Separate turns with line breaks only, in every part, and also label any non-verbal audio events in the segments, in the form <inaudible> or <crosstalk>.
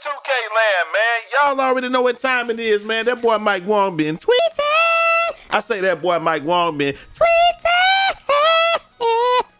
2K land, man. Y'all already know what time it is, man. That boy Mike Wang been tweeting. I say that boy Mike Wang been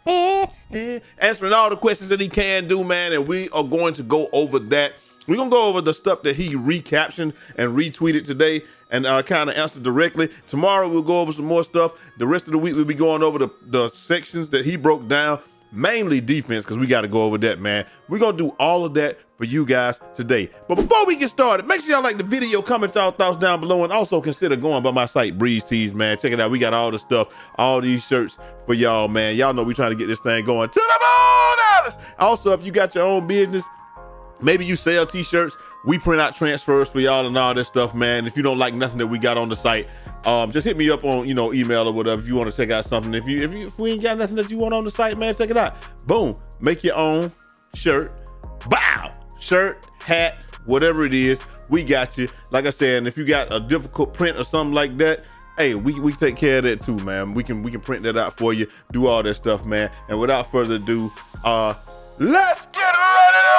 tweeting. Answering all the questions that he can do, man. And we are going to go over that. We're going to go over the stuff that he recaptioned and retweeted today and uh, kind of answer directly. Tomorrow we'll go over some more stuff. The rest of the week we'll be going over the, the sections that he broke down, mainly defense, because we got to go over that, man. We're going to do all of that for you guys today. But before we get started, make sure y'all like the video, comment y'all thoughts down below, and also consider going by my site, Breaze Tees, man. Check it out. We got all the stuff, all these shirts for y'all, man. Y'all know we trying to get this thing going to the moon, Alice. Also, if you got your own business, Maybe you sell t-shirts. We print out transfers for y'all and all this stuff, man. If you don't like nothing that we got on the site, um, just hit me up on, you know, email or whatever if you want to check out something. If you if you if we ain't got nothing that you want on the site, man, check it out. Boom. Make your own shirt. Bow. Shirt, hat, whatever it is, we got you. Like I said, and if you got a difficult print or something like that, hey, we, we take care of that too, man. We can we can print that out for you, do all that stuff, man. And without further ado, uh, let's get ready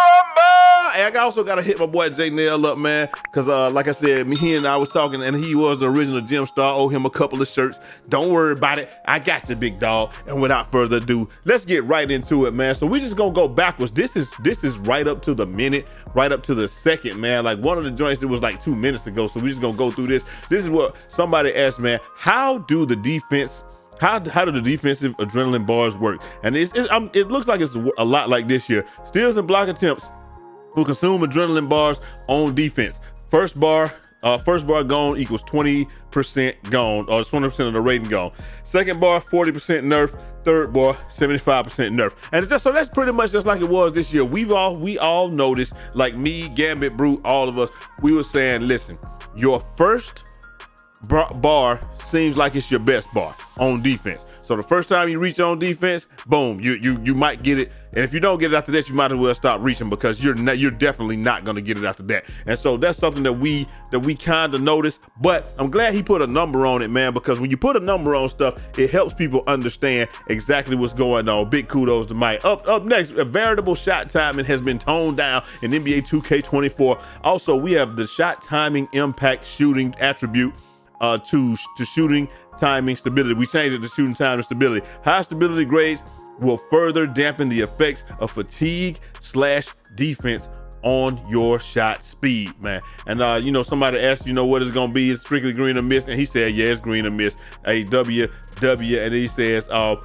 I also gotta hit my boy Jay Nail up, man, because uh, like I said, me he and I was talking, and he was the original gym star. Owe him a couple of shirts. Don't worry about it. I got you, big dog. And without further ado, let's get right into it, man. So we just gonna go backwards. This is this is right up to the minute, right up to the second, man. Like one of the joints, it was like two minutes ago. So we just gonna go through this. This is what somebody asked, man. How do the defense? How, how do the defensive adrenaline bars work? And it's, it's it looks like it's a lot like this year. Steals and block attempts who consume adrenaline bars on defense. First bar, uh, first bar gone equals 20% gone, or 20% of the rating gone. Second bar, 40% nerf. Third bar, 75% nerf. And it's just so that's pretty much just like it was this year. We've all we all noticed, like me, Gambit, Brute, all of us, we were saying, listen, your first bar seems like it's your best bar on defense. So the first time you reach on defense, boom, you you you might get it. And if you don't get it after that, you might as well stop reaching because you're not, you're definitely not gonna get it after that. And so that's something that we that we kind of noticed. But I'm glad he put a number on it, man, because when you put a number on stuff, it helps people understand exactly what's going on. Big kudos to Mike. Up up next, a variable shot timing has been toned down in NBA 2K24. Also, we have the shot timing impact shooting attribute uh, to, to shooting timing stability. We changed it to shooting time and stability. High stability grades will further dampen the effects of fatigue slash defense on your shot speed, man. And uh, you know, somebody asked, you know, what it's gonna be? It's strictly green or miss, and he said, yeah, it's green or miss. A W W, and he says, uh,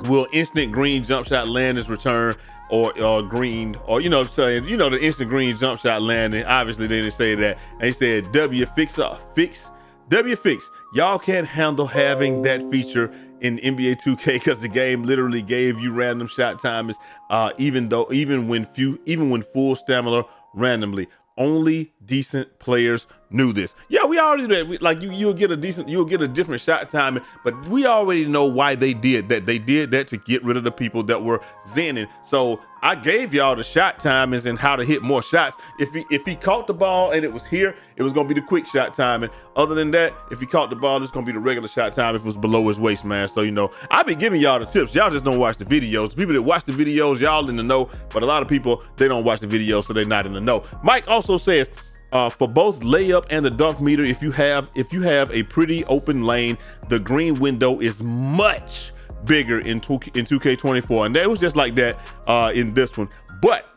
will instant green jump shot land return or or green or you know saying you know the instant green jump shot landing. Obviously, they didn't say that. And he said W fix up fix W Fix, y'all can't handle having that feature in NBA 2K because the game literally gave you random shot timers, uh, even though even when few even when full stamina randomly. Only decent players knew this. Yeah, we already knew that. Like you, you'll get a decent, you'll get a different shot timing, but we already know why they did that. They did that to get rid of the people that were zenning. So I gave y'all the shot timings and how to hit more shots. If he if he caught the ball and it was here, it was gonna be the quick shot timing. Other than that, if he caught the ball, it's gonna be the regular shot time if it was below his waist, man. So you know, I've been giving y'all the tips. Y'all just don't watch the videos. The people that watch the videos, y'all in the know, but a lot of people they don't watch the videos, so they're not in the know. Mike also says uh, for both layup and the dunk meter, if you have if you have a pretty open lane, the green window is much bigger in, two, in 2K24. And that was just like that uh, in this one. But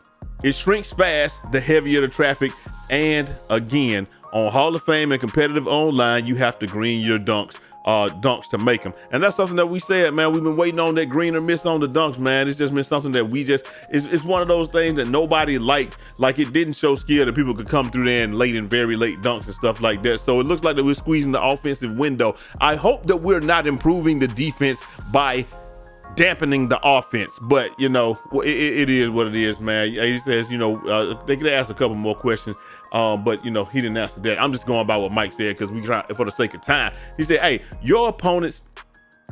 it shrinks fast the heavier the traffic. And again, on Hall of Fame and competitive online, you have to green your dunks uh, dunks to make them. And that's something that we said, man. We've been waiting on that green or miss on the dunks, man. It's just been something that we just, it's, it's one of those things that nobody liked. Like it didn't show skill that people could come through there and late and very late dunks and stuff like that. So it looks like that we're squeezing the offensive window. I hope that we're not improving the defense by dampening the offense. But you know, it, it is what it is, man. He says, you know, uh, they could ask a couple more questions, um, but you know, he didn't answer that. I'm just going by what Mike said because we try for the sake of time. He said, hey, your opponents,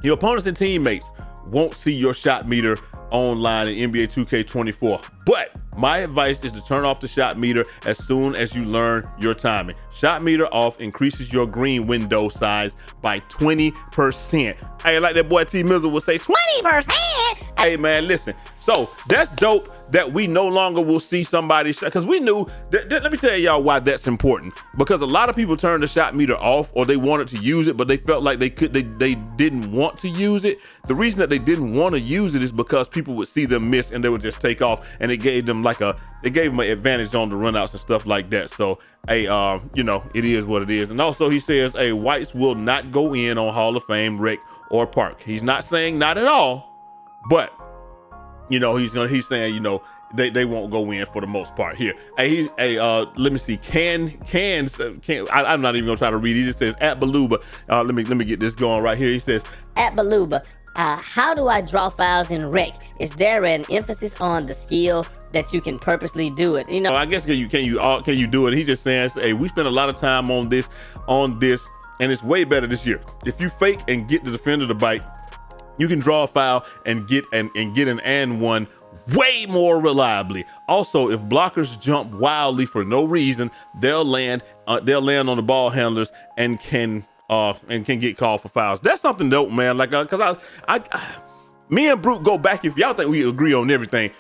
your opponents and teammates won't see your shot meter online in NBA 2K24. But my advice is to turn off the shot meter as soon as you learn your timing. Shot meter off increases your green window size by 20%. Hey, like that boy T Mizzle would say, 20%. Hey man, listen. So that's dope that we no longer will see somebody because we knew that, that, let me tell y'all why that's important. Because a lot of people turned the shot meter off or they wanted to use it but they felt like they could they, they didn't want to use it. The reason that they didn't want to use it is because people would see them miss and they would just take off and it gave them like a it gave them an advantage on the runouts and stuff like that. So hey uh you know it is what it is. And also he says hey whites will not go in on hall of fame rec or park. He's not saying not at all but you know, he's gonna he's saying, you know, they, they won't go in for the most part here. Hey, he's hey, uh, let me see. Can can can I, am not even gonna try to read. He just says at Beluba. Uh, let me let me get this going right here. He says
at Beluba. Uh, how do I draw fouls in rec? Is there an emphasis on the skill that you can purposely do it? You know,
I guess can you can you uh, can you do it? He's just saying, hey, we spent a lot of time on this on this, and it's way better this year. If you fake and get the defender to bite, you can draw a foul and get and, and get an and one way more reliably. Also, if blockers jump wildly for no reason, they'll land uh, they'll land on the ball handlers and can uh and can get called for fouls. That's something dope, man. Like uh, I I, I me and Brute go back if y'all think we agree on everything.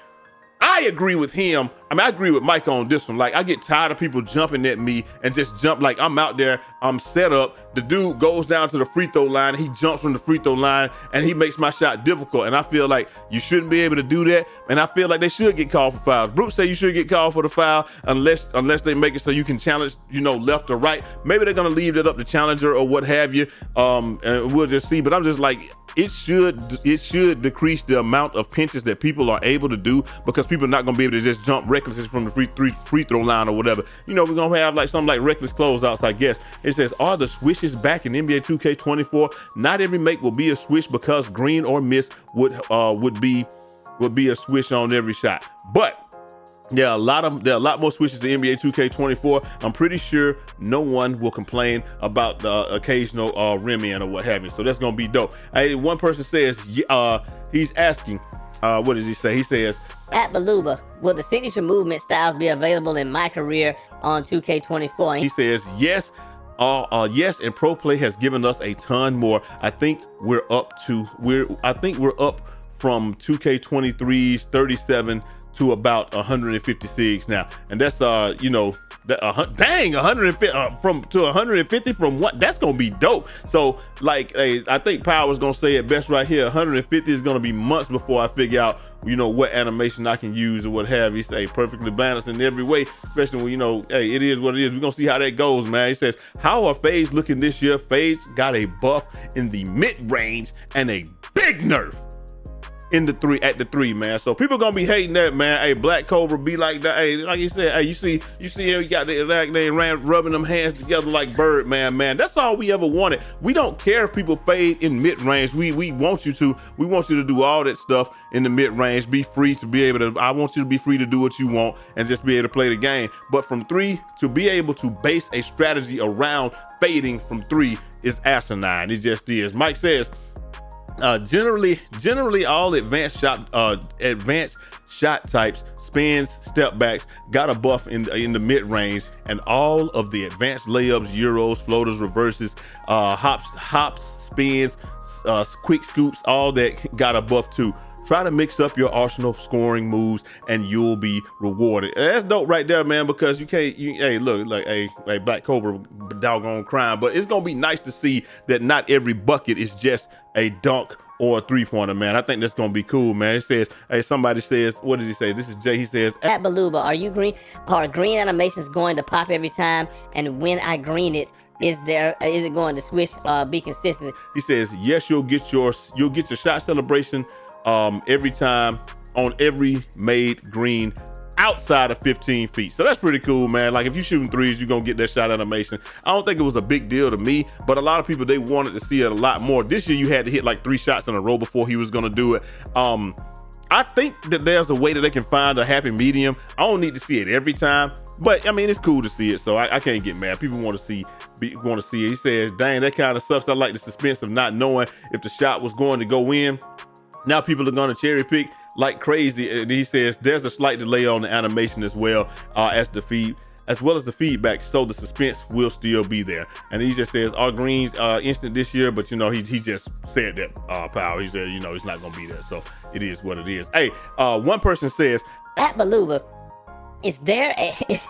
I agree with him. I mean, I agree with Mike on this one. Like, I get tired of people jumping at me and just jump. Like, I'm out there, I'm set up. The dude goes down to the free throw line. He jumps from the free throw line and he makes my shot difficult. And I feel like you shouldn't be able to do that. And I feel like they should get called for fouls. Brooks say you should get called for the foul unless unless they make it so you can challenge, you know, left or right. Maybe they're gonna leave it up to challenger or what have you. Um, and we'll just see. But I'm just like, it should it should decrease the amount of pinches that people are able to do because people are not going to be able to just jump recklessly from the free free, free throw line or whatever. You know, we're going to have like something like reckless closeouts, I guess. It says, are the swishes back in NBA 2K24? Not every make will be a swish because green or miss would uh would be would be a swish on every shot. But are a lot of there are a lot more swishes in NBA 2K24. I'm pretty sure no one will complain about the occasional uh, rim in or what have you. So that's gonna be dope. Hey, one person says uh, he's asking, uh, what does he say? He says
at Beluba, will the signature movement styles be available in my career on 2K24?
He says yes. Uh, uh, yes, and Pro Play has given us a ton more. I think we're up to we're I think we're up from 2K23's 37 to about 156 now, and that's uh you know that uh, dang 150 uh, from to 150 from what that's gonna be dope. So like hey, I think Power's gonna say it best right here. 150 is gonna be months before I figure out you know what animation I can use or what have you. Say perfectly balanced in every way, especially when you know hey it is what it is. We're gonna see how that goes, man. He says how are fades looking this year? fades got a buff in the mid range and a big nerf in the three at the three, man. So people gonna be hating that, man. Hey, Black Cobra be like that. Hey, like you said, hey, you see, you see him, he got the like they ran rubbing them hands together like bird, man, man. That's all we ever wanted. We don't care if people fade in mid range. We we want you to. We want you to do all that stuff in the mid range. Be free to be able to. I want you to be free to do what you want and just be able to play the game. But from three to be able to base a strategy around fading from three is asinine. It just is. Mike says uh, generally, generally all advanced shot, uh, advanced shot types, spins, step backs, got a buff in the, in the mid range, and all of the advanced layups, euros, floaters, reverses, uh, hops, hops, spins, uh, quick scoops, all that got a buff too. Try to mix up your arsenal scoring moves and you'll be rewarded. And that's dope right there, man, because you can't, you, hey, look, like, hey, hey, Black Cobra, doggone crime. But it's going to be nice to see that not every bucket is just a dunk or a three pointer, man. I think that's gonna be cool, man. It says, hey, somebody says, what did he say? This is Jay. He says,
at Beluba, are you green? Are green animations going to pop every time? And when I green it, is there is it going to switch? Uh, be consistent?
He says, yes, you'll get your you'll get your shot celebration um, every time on every made green outside of 15 feet. So that's pretty cool, man. Like if you're shooting threes, you're gonna get that shot animation. I don't think it was a big deal to me, but a lot of people they wanted to see it a lot more. This year you had to hit like three shots in a row before he was gonna do it. Um, I think that there's a way that they can find a happy medium. I don't need to see it every time, but I mean it's cool to see it, so I, I can't get mad. People want to see want to see it. He says, "Dang, that kind of sucks." I like the suspense of not knowing if the shot was going to go in. Now people are going to cherry pick like crazy. And he says there's a slight delay on the animation as well uh, as the feed as well as the feedback, so the suspense will still be there. And he just says, "Our greens uh, instant this year," but you know, he he just said that uh, power. He said, you know, it's not gonna be there, so it is what it is. Hey, uh, one person says,
At Beluba, is there a, <laughs> is,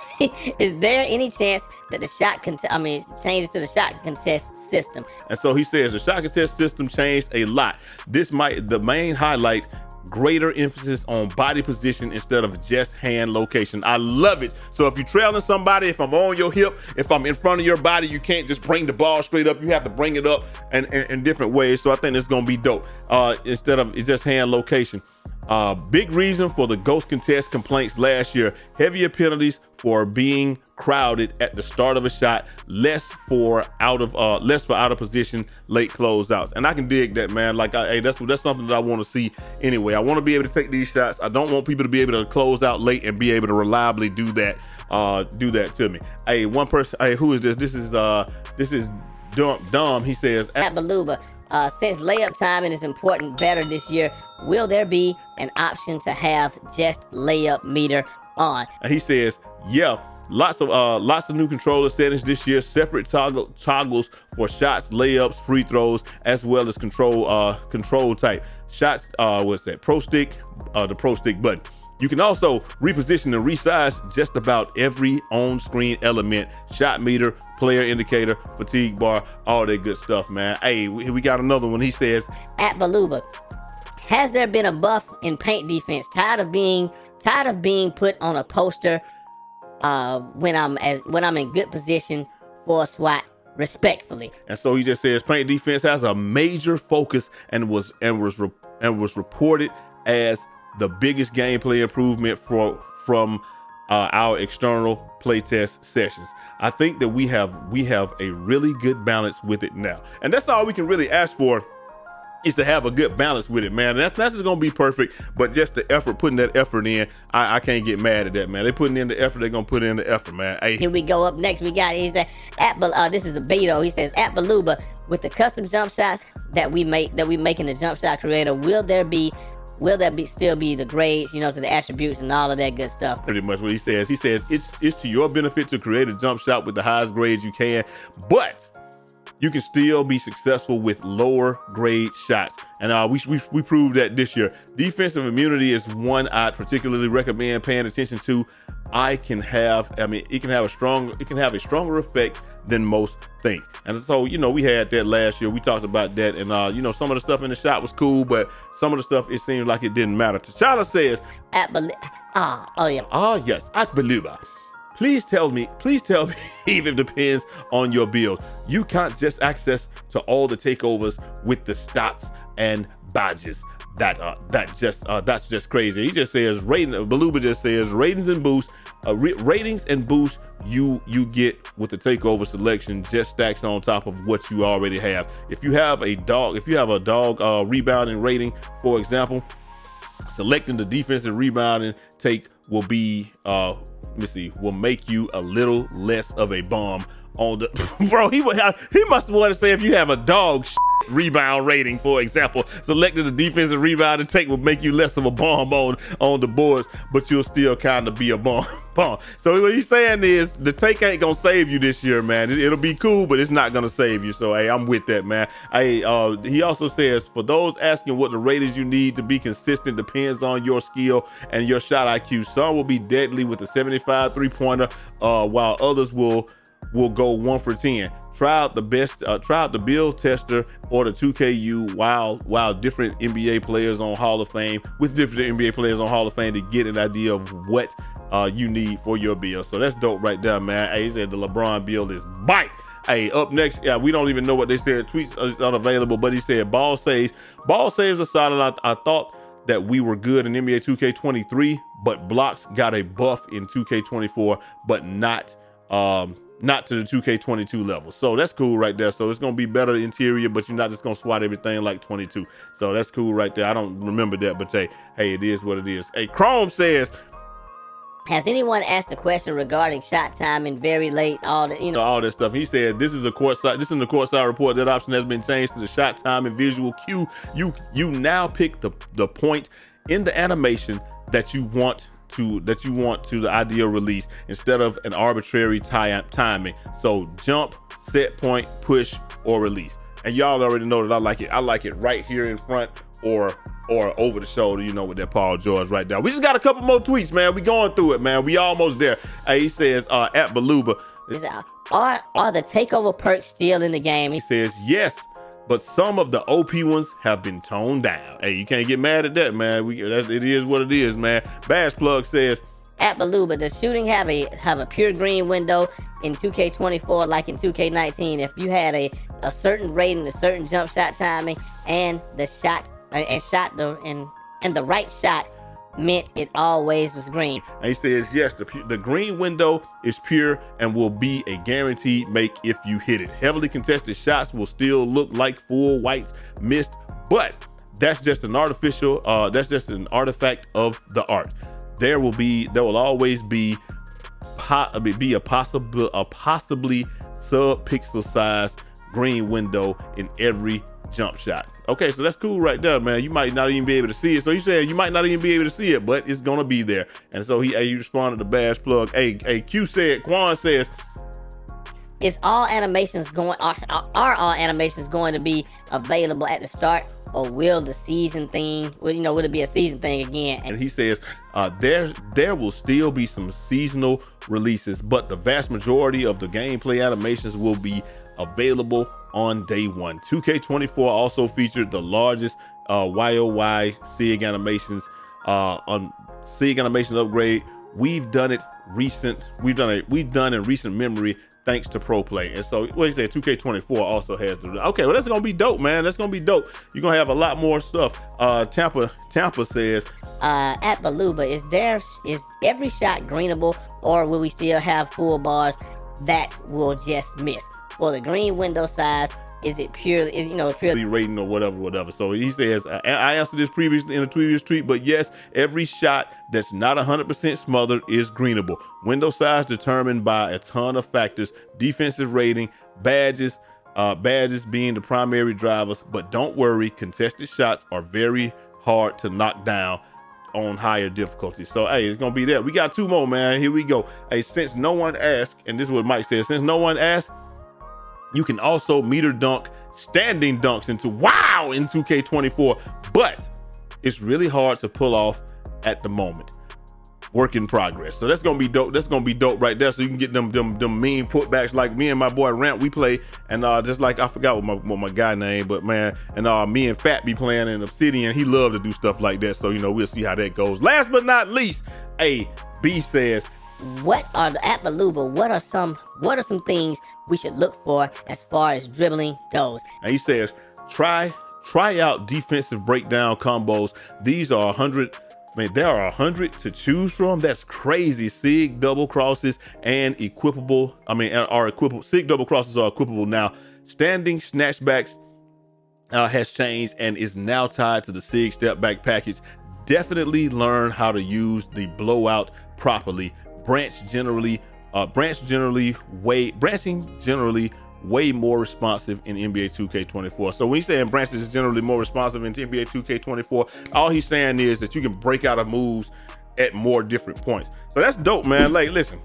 is there any chance that the shot contest? I mean, changes to the shot contest system?
And so he says the shot contest system changed a lot. This might the main highlight greater emphasis on body position instead of just hand location. I love it. So if you're trailing somebody, if I'm on your hip, if I'm in front of your body, you can't just bring the ball straight up. You have to bring it up in, in, in different ways. So I think it's gonna be dope. Uh, instead of it's just hand location. Uh, big reason for the ghost contest complaints last year, heavier penalties for being crowded at the start of a shot, less for out of uh less for out of position late closeouts. And I can dig that, man. Like I, hey, that's that's something that I want to see anyway. I want to be able to take these shots. I don't want people to be able to close out late and be able to reliably do that uh do that to me. Hey, one person, hey, who is this? This is uh this is dumb. Dom he says
At Beluba, uh, since layup timing is important better this year, will there be an option to have just layup meter on?
He says, yeah, lots of uh lots of new controller settings this year, separate toggle toggles for shots, layups, free throws, as well as control uh control type. Shots, uh what's that? Pro stick, uh the pro stick button. You can also reposition and resize just about every on-screen element, shot meter, player indicator, fatigue bar, all that good stuff, man. Hey, we we got another one. He says,
At Beluba, has there been a buff in paint defense? Tired of being tired of being put on a poster uh, when I'm as when I'm in good position for a swat respectfully.
And so he just says paint defense has a major focus and was and was re- and was reported as the biggest gameplay improvement for from uh, our external playtest sessions. I think that we have we have a really good balance with it now, and that's all we can really ask for is to have a good balance with it, man. And that's, that's just gonna be perfect, but just the effort, putting that effort in, I, I can't get mad at that, man. They're putting in the effort, they're gonna put in the effort, man. Hey,
Here we go up next. We got he said at uh, this is a Beto. He says at Beluba with the custom jump shots that we make that we make in the jump shot creator. Will there be will that be still be the grades, you know, to the attributes and all of that good stuff?
pretty much what he says. He says it's it's to your benefit to create a jump shot with the highest grades you can, but you can still be successful with lower grade shots. And uh, we, we, we proved that this year. Defensive immunity is one I'd particularly recommend paying attention to. I can have, I mean, it can have a strong, it can have a stronger effect than most think. And so, you know, we had that last year. We talked about that. And, uh, you know, some of the stuff in the shot was cool, but some of the stuff, it seemed like it didn't matter. T'Challa says,
At Bal- ah oh yeah.
Ah, yes, at Beluba. Please tell me, please tell <laughs> me if it depends on your build. You can't just access to all the takeovers with the stats and badges. That uh, that just uh, that's just crazy. He just says rating. Beluba just says ratings and boosts. Uh, re- ratings and boosts you you get with the takeover selection just stacks on top of what you already have. If you have a dog, if you have a dog uh, rebounding rating, for example, selecting the defensive rebounding take will be uh let me see will make you a little less of a bomb on the <laughs> bro he he must want to say if you have a dog rebound rating for example. Selecting the defensive rebounding take will make you less of a bomb on on the boards but you'll still kind of be a <laughs> bomb so what he's saying is the take ain't gonna save you this year man. It, will be cool but it's not gonna save you. So hey i'm with that man. Hey uh he also says for those asking what the ratings you need to be consistent depends on your skill and your shot iq some will be deadly with a 75 three-pointer uh while others will will go one for 10. Try out the best, uh, try out the build tester or the 2KU while while different NBA players on Hall of Fame with different NBA players on Hall of Fame to get an idea of what uh, you need for your build. So that's dope right there, man. Hey, he said the LeBron build is bite. Hey, up next, yeah, we don't even know what they said. Tweets is unavailable, but he said ball saves. Ball saves aside, I, I thought that we were good in NBA 2K23, but blocks got a buff in 2K24, but not um not to the 2K22 level. So that's cool right there. So it's gonna be better interior, but you're not just gonna swat everything like 22. So that's cool right there. I don't remember that, but hey, hey, it is what it is. Hey, Chrome says,
Has anyone asked a question regarding shot time and very late? All the you know.
all that stuff. He said this is a court courtside. This is in the courtside report. That option has been changed to the shot time and visual cue. You you now pick the the point in the animation that you want to that you want to the ideal release instead of an arbitrary tie timing. So jump, set point, push, or release. And y'all already know that I like it. I like it right here in front or or over the shoulder, you know, with that Paul George right there. We just got a couple more tweets, man. We going through it, man. We almost there. Hey, he says uh, at Beluba.
Are are the takeover perks still in the game?
He says yes, but some of the OP ones have been toned down. Hey, you can't get mad at that, man. We that's, it is what it is, man. Bash Plug says
at Beluba, does shooting have a have a pure green window in 2K24 like in 2K19? If you had a, a certain rating, a certain jump shot timing, and the shot and shot the and and the right shot meant it always was green.
And he says, yes, the, the green window is pure and will be a guaranteed make if you hit it. Heavily contested shots will still look like full whites missed, but that's just an artificial, uh, that's just an artifact of the art. There will be, there will always be, be a possible, a possibly sub pixel size green window in every jump shot. Okay, so that's cool right there, man. You might not even be able to see it. So you saying you might not even be able to see it, but it's gonna be there. And so he, he responded to Bash Plug. Hey, hey, Q said, Quan says,
is all animations going are, are all animations going to be available at the start or will the season thing well, you know will it be a season thing again
and he says uh there there will still be some seasonal releases but the vast majority of the gameplay animations will be available on day one. 2K24 also featured the largest uh, YOY SIG animations uh, on SIG animation upgrade. We've done it recent. We've done it. We've done in recent memory thanks to Pro Play. And so, what you say, 2K24 also has the. Okay, well that's gonna be dope, man. That's gonna be dope. You're gonna have a lot more stuff. Uh, Tampa, Tampa says.
Uh, at Beluba, is there is every shot greenable, or will we still have full bars that will just miss? For the green window size, is it purely, is you know, purely
rating or whatever, whatever. So he says, I answered this previously in a previous tweet, but yes, every shot that's not 100% smothered is greenable. Window size determined by a ton of factors, defensive rating, badges, uh, badges being the primary drivers. But don't worry, contested shots are very hard to knock down on higher difficulty. So hey, it's gonna be there. We got two more, man. Here we go. Hey, since no one asked, and this is what Mike says, since no one asked, you can also meter dunk standing dunks into wow in 2K24, but it's really hard to pull off at the moment. Work in progress. So that's gonna be dope. That's gonna be dope right there. So you can get them them them mean putbacks like me and my boy Ramp. We play and uh just like I forgot what my what my guy name, but man, and uh me and Fat be playing in Obsidian. He love to do stuff like that. So you know we'll see how that goes. Last but not least, a B says
what are the at Beluba, what are some what are some things we should look for as far as dribbling goes?
And he says, try try out defensive breakdown combos. These are a 100 Man, there are a hundred to choose from. That's crazy. Sig double crosses and equipable. I mean, are equipable. Sig double crosses are equipable now. Standing snatchbacks uh, has changed and is now tied to the Sig step back package. Definitely learn how to use the blowout properly branch generally uh, branch generally way branching generally way more responsive in NBA 2K24. So when he's saying branches is generally more responsive in NBA 2K24, all he's saying is that you can break out of moves at more different points. So that's dope, man. Like, listen,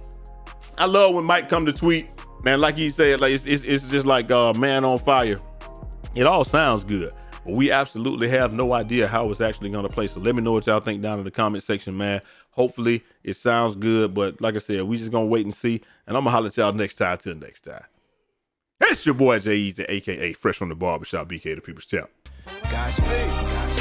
I love when Mike come to tweet, man. Like he said, like it's it's, it's just like uh, man on fire. It all sounds good. But we absolutely have no idea how it's actually going to play. So let me know what y'all think down in the comment section, man. Hopefully it sounds good. But like I said, we just going to wait and see. And I'm going to holler at y'all next time. Till next time. It's your boy Jai Eazy, aka Fresh from the Barbershop, BK the People's Champ. Godspeed.